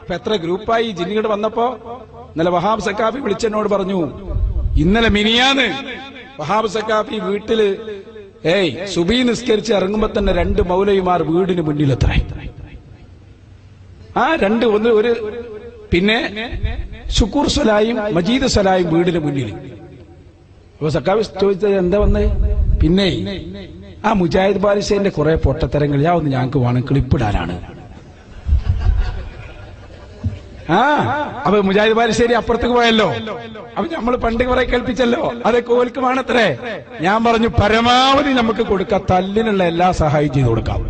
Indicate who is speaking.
Speaker 1: ഇപ്പൊ എത്ര ഗ്രൂപ്പായി ജിന്നിയുടെ വന്നപ്പോ? ഇന്നലെ വഹാബ് സക്കാഫി വിളിച്ചെന്നോട് പറഞ്ഞു ഇന്നലെ മിനിയാന്ന് വഹാബ് സക്കാഫി വീട്ടിൽ ഏയ് സുബി നിസ്കരിച്ച് ഇറങ്ങുമ്പോ തന്നെ രണ്ട് മൗലവിമാർ വീടിന് മുന്നിലെത്ര. ആ രണ്ട് ഒന്ന് ഒരു പിന്നെ ശുക്കൂർ സ്വലായും മജീദ് സ്വലായും വീടിന് മുന്നിൽ അപ്പൊ സക്കാഫി ചോദിച്ചത് എന്താ വന്ന്? പിന്നെ ആ മുജാഹിദ് ബാലിസേന്റെ കുറെ പൊട്ടത്തരങ്ങൾ ഞാൻ ഒന്ന് ഞങ്ങൾക്ക് വേണം ക്ലിപ്പിടാനാണ്. ആ അപ്പൊ മുജാഹിദ് ബാലുശ്ശേരി അപ്പുറത്തേക്ക് പോയല്ലോ. അപ്പൊ നമ്മൾ പണ്ട് കുറെ കേൾപ്പിച്ചല്ലോ അതെ കോൽക്കുമാണത്രേ ഞാൻ പറഞ്ഞു പരമാവധി നമുക്ക് കൊടുക്കാം തല്ലിനുള്ള എല്ലാ സഹായം ചെയ്തു കൊടുക്കാം.